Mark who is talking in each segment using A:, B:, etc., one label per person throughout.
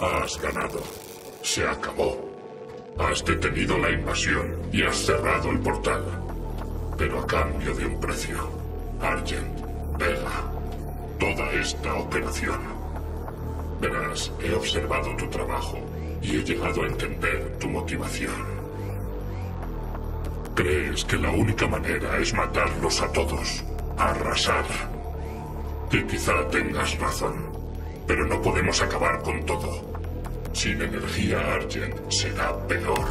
A: Has ganado. Se acabó. Has detenido la invasión y has cerrado el portal. Pero a cambio de un precio. Argent, Vega, toda esta operación. Verás, he observado tu trabajo y he llegado a entender tu motivación. Crees que la única manera es matarlos a todos, arrasar. Y quizá tengas razón, pero no podemos acabar con todo. Sin energía Argent será peor.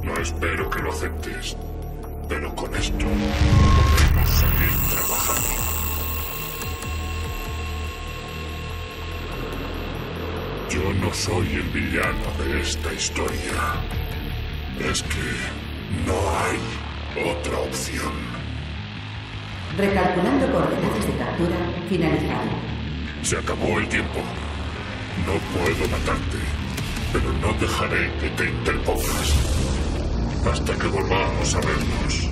A: No espero que lo aceptes, pero con esto podemos seguir trabajando. Yo no soy el villano de esta historia. Es que no hay otra opción.
B: Recalculando coordenadas de captura, finalizado.
A: Se acabó el tiempo. No puedo matarte, pero no dejaré que te interpongas. Hasta que volvamos a vernos.